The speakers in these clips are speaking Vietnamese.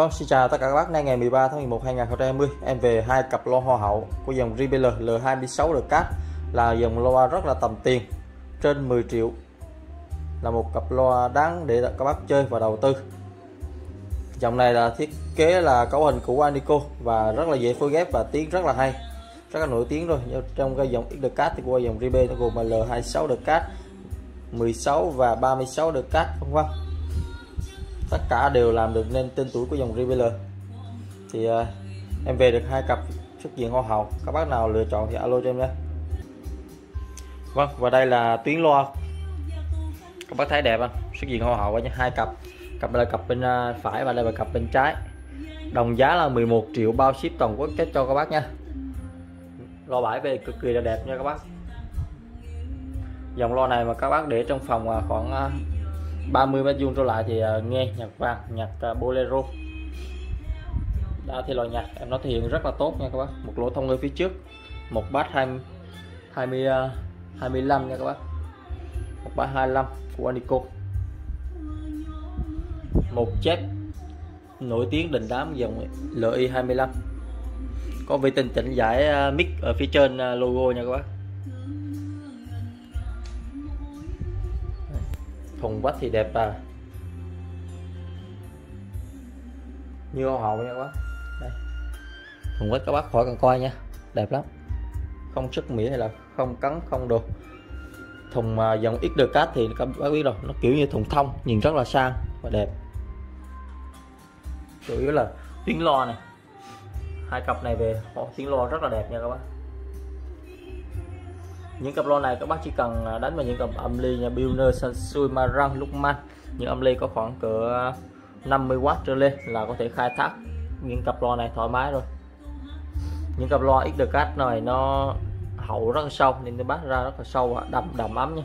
Vâng, xin chào tất cả các bác. Nay ngày 13 tháng 11 2020, em về hai cặp loa hoa hậu của dòng JBL L26 được cát là dòng loa rất là tầm tiền, trên 10 triệu. Là một cặp loa đáng để các bác chơi và đầu tư. Dòng này là thiết kế là cấu hình của Anico và rất là dễ phối ghép và tiếng rất là hay. Rất là nổi tiếng rồi. Trong cái dòng ít được cắt thì của dòng Rebel nó gồm là L26 được cắt 16 và 36 được cắt, vân vân tất cả đều làm được nên tên tuổi của dòng Revealer. Thì uh, em về được hai cặp xuất diện hoa hậu. Các bác nào lựa chọn thì alo cho em nhé vâng và đây là tuyến loa. Các bác thấy đẹp không? Xuất diện hoa hậu với hai cặp. Cặp là cặp bên à, phải và đây là cặp bên trái. Đồng giá là 11 triệu bao ship toàn quốc kết cho các bác nha. Lo bãi về cực kỳ là đẹp nha các bác. Dòng lo này mà các bác để trong phòng khoảng à, 30 mét vuông trở lại thì ờ, nghe nhạc vàng nhạc ờ, bolero. Đó, thì loại nhạc em nó thể hiện rất là tốt nha các bác. Một lỗ thông ở phía trước, một bát 20 20 25 nha các bác. Một bát 25 của Anico một chép nổi tiếng đình đám dòng LI 25 có vi tình chỉnh giải ờ, mic ở phía trên logo nha các bác. Thùng vách thì đẹp à. Như hoa hậu nha các bác. Đây. Thùng vách các bác khỏi cần coi nha. Đẹp lắm. Không sức mỉa hay là không cắn, không đồ. Thùng mà dòng XD thì các bác biết rồi. Nó kiểu như thùng thông, nhìn rất là sang và đẹp. Chủ yếu là tiếng lo này. Hai cặp này về tiếng lo rất là đẹp nha các bác những cặp loa này các bác chỉ cần à, đánh vào những cặp âm ly nhà Builder Sansui Marang Lukman. Những âm ly có khoảng cỡ 50W trở lên là có thể khai thác những cặp loa này thoải mái rồi. Những cặp loa XDCAT này nó hậu rất là sâu nên tôi bắt ra rất là sâu và đầm đầm ấm nha.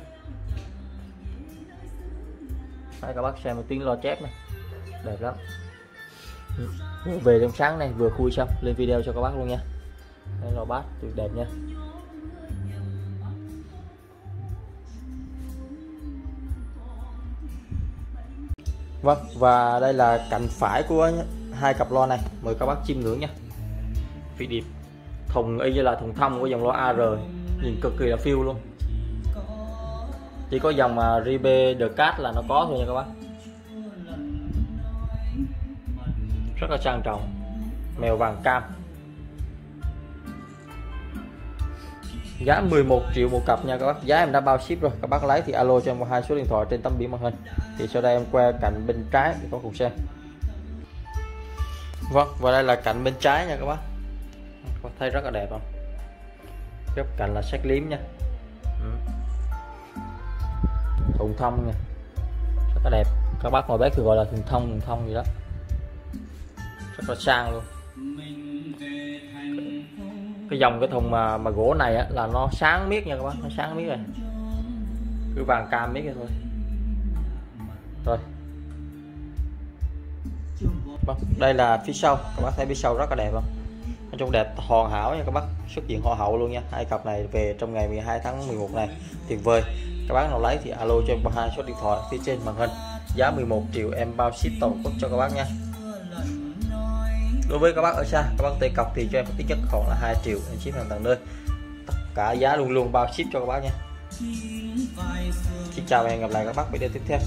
Đây, các bác xem một tiếng loa chép này. Đẹp lắm. Về trong sáng này, vừa khui xong. Lên video cho các bác luôn nha. Đây, loa bass tuyệt đẹp nha. Vâng và đây là cạnh phải của hai cặp loa này. Mời các bác chiêm ngưỡng nha. Phi điệp. Thùng y như là thùng thông của dòng loa AR nhìn cực kỳ là phiêu luôn. Chỉ có dòng mà Ribe The Cat là nó có thôi nha các bác. Rất là trang trọng. Mèo vàng cam. Giá 11 triệu một cặp nha các bác. Giá em đã bao ship rồi. Các bác lấy thì alo cho em hai số điện thoại trên tấm biển màn hình. Thì sau đây em qua cạnh bên trái để có cùng xem vâng và đây là cạnh bên trái nha các bác. Có thấy rất là đẹp không? Góc cạnh là sắc liếm nha. Ừ. Thùng thông nha. Rất là đẹp. Các bác ngồi bếp thì gọi là thùng thông thùng thông gì đó. Rất là sang luôn cái dòng cái thùng mà mà gỗ này á, là nó sáng miết nha các bác nó sáng miết rồi. Cứ vàng cam miết thôi. Rồi. Vâng đây là phía sau các bác thấy phía sau rất là đẹp không? Nói chung đẹp hoàn hảo nha các bác xuất hiện hoa hậu luôn nha. Hai cặp này về trong ngày 12 tháng 11 này tuyệt vời các bác nào lấy thì alo cho em hai số điện thoại phía trên màn hình. Giá 11 triệu em bao ship toàn quốc cho các bác nha đối với các bác ở xa, các bác tây cọc thì cho em tính chất khoảng là 2 triệu em ship hàng tận nơi. Tất cả giá luôn luôn bao ship cho các bác nha. Xin chào và hẹn gặp lại các bác video tiếp theo.